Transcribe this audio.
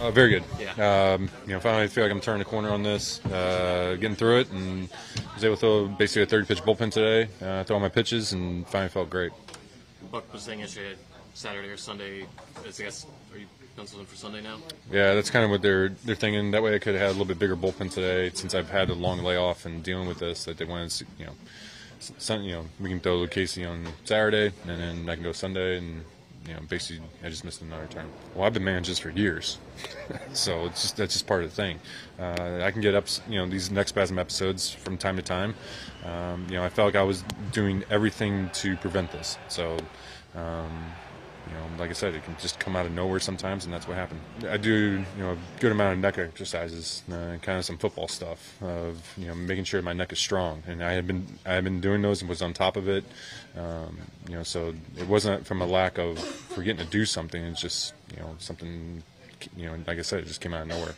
Uh, very good. Yeah. Um, you know, finally feel like I'm turning the corner on this, uh, getting through it, and was able to throw basically a 30 pitch bullpen today, uh, throw all my pitches, and finally felt great. Buck was saying yesterday, Saturday or Sunday. I guess are you penciling for Sunday now? Yeah, that's kind of what they're they're thinking. That way, I could have had a little bit bigger bullpen today, since I've had a long layoff and dealing with this. That they wanted, to, you know, you know, we can throw Casey on Saturday, and then I can go Sunday, and you know, basically, I just missed another turn. Well, I've been managing this for years, so it's just that's just part of the thing. Uh, I can get up, you know, these next spasm episodes from time to time. Um, you know, I felt like I was doing everything to prevent this. So, um, like I said, it can just come out of nowhere sometimes, and that's what happened. I do, you know, a good amount of neck exercises, uh, kind of some football stuff of, you know, making sure my neck is strong, and I had been, I had been doing those and was on top of it, um, you know, so it wasn't from a lack of forgetting to do something. It's just, you know, something, you know, like I said, it just came out of nowhere.